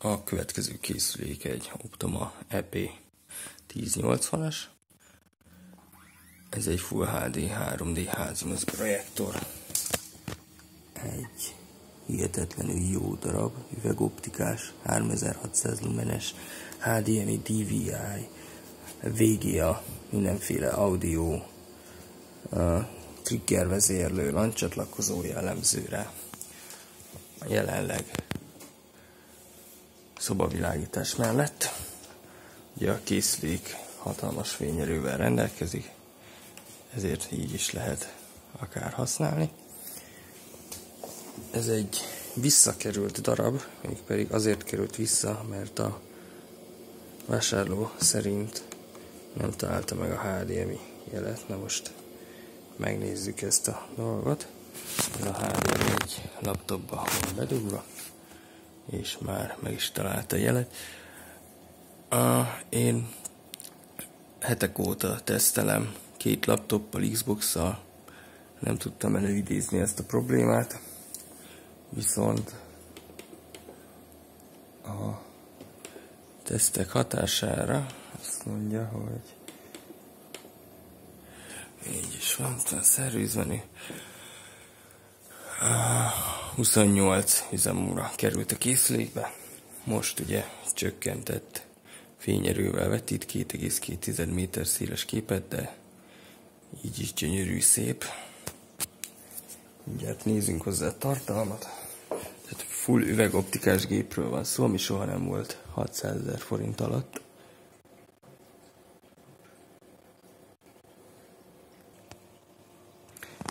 A következő készülék egy Optoma EP 1080-as. Ez egy Full HD 3D házimaz projektor. Egy hihetetlenül jó darab, üvegoptikás, 3600 lumenes, HDMI, DVI, VGA, mindenféle audio, uh, trigger vezérlő, lancsatlakozó jellemzőre. Jelenleg szobavilágítás mellett. Ugye a készülék hatalmas fényerővel rendelkezik, ezért így is lehet akár használni. Ez egy visszakerült darab, még pedig azért került vissza, mert a vásárló szerint nem találta meg a HDMI jelet. Na most megnézzük ezt a dolgot. Ez a HDMI egy laptopba van bedugva és már meg is találta a jelet. A, én hetek óta tesztelem két laptoppal, Xbox-szal, nem tudtam előidézni ezt a problémát, viszont a tesztek hatására azt mondja, hogy így is van, szervizmenü. 28 üzemóra került a készülékbe. Most ugye csökkentett fényerővel vetít 2,2 méter széles képet, de így is gyönyörű, szép. Mindjárt nézzünk hozzá a tartalmat. Tehát full üvegoptikás gépről van szó, ami soha nem volt 600 ezer forint alatt.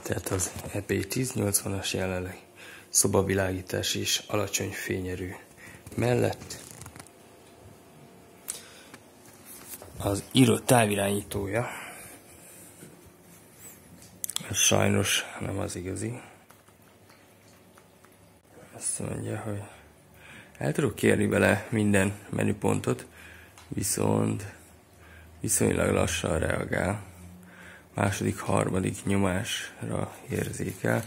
Tehát az EP 1080-as jelenleg szobavilágítás és alacsony fényerő mellett az írott távirányítója ez sajnos nem az igazi azt mondja, hogy el tudok kérni bele minden menüpontot, viszont viszonylag lassan reagál. Második, harmadik nyomásra érzékel.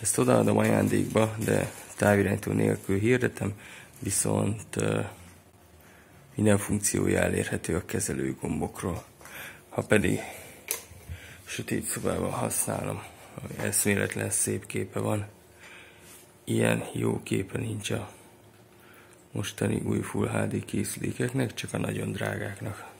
Ezt odaadom ajándékba, de távirányító nélkül hirdetem, viszont minden funkciója elérhető a kezelő gombokról. Ha pedig sötét szobában használom, eszméletlen szép képe van, ilyen jó képe nincs a mostani új Full HD készülékeknek, csak a nagyon drágáknak.